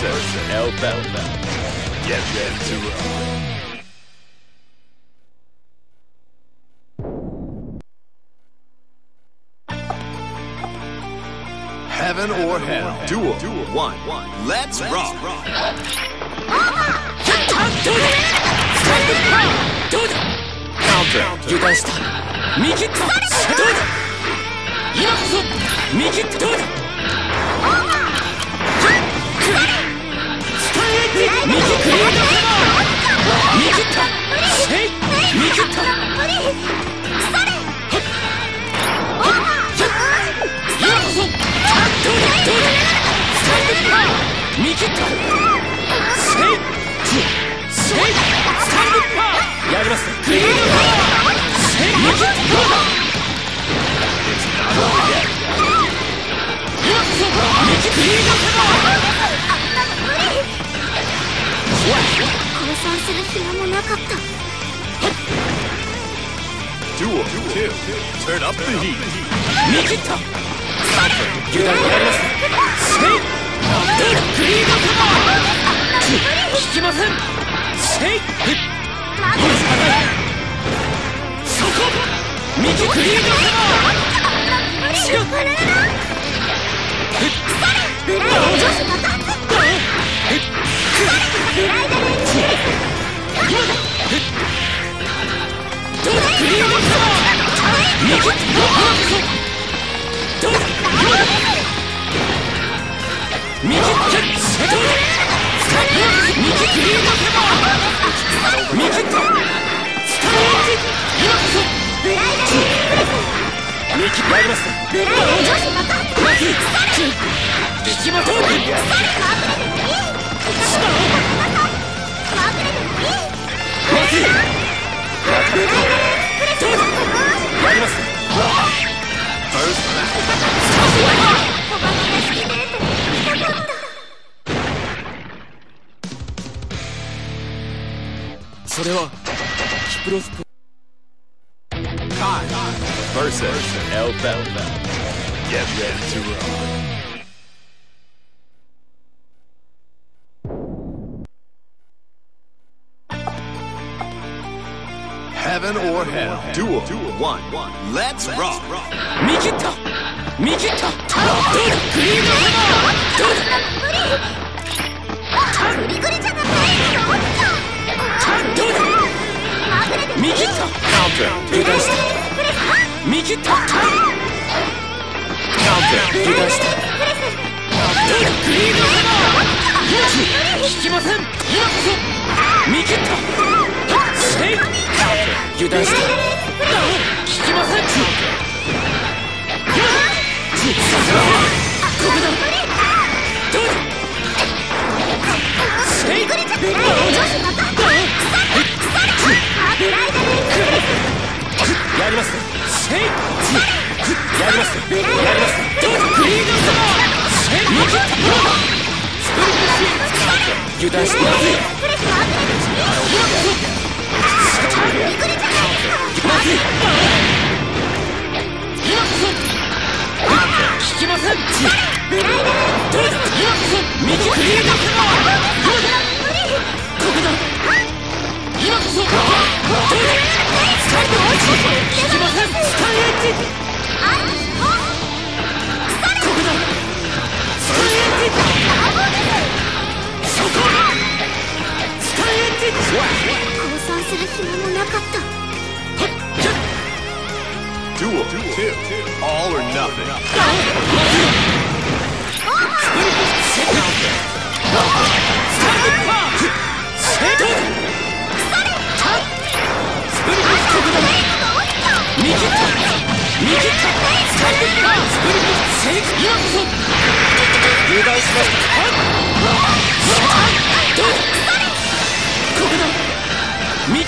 Kai versus El Bell. Get ready to roll. Heaven or Hell Duel One. Let's rock. どうだ Counter. 油断した見切ったどうだ今こそ見切ったどうだ見切った。せいせいスタンドパーやりますクリードパワーせい見切ったどうだ今こそ見切ったクリードパワー降参する暇もなかった Duel Two. Turn up the heat. 見切った油断やりますせいどうだ。クリードパワー引きませんせい今しかないそこ見切ったクリードパワー違うブライド女子爆発ブライドレンジど見切ったせどうだ見切ったクリードパワー見切ったスタンエッジ今こそブライドレンジ見切ってやります。ブライド女子爆発マキ引きまとうそれはキプロスプ Kai versus El Bell. Get ready to roll. Heaven or Hell Duel One. Let's rock. 見切った見切ったどうだ ク。リームどうだグリグリじゃなくてどうだ見切った Counter. 油断した見切ったどう Counter. だ油断したどうだク。リーム引きません今こそ見切ったせいますせいやりますやりますどうだクリードサマーせい見切ったどうだスプ油断してまずい暇もなか。しました。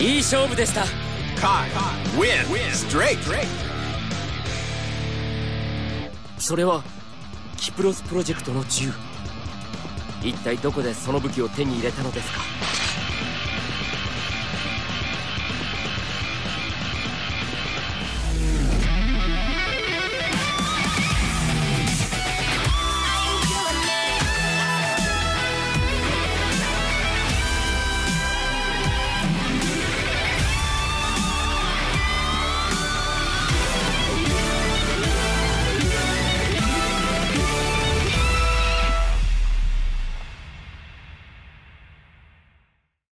いい勝負でした。Kai win straight. それはキプロスプロジェクトの銃。一体どこでその武器を手に入れたのですか？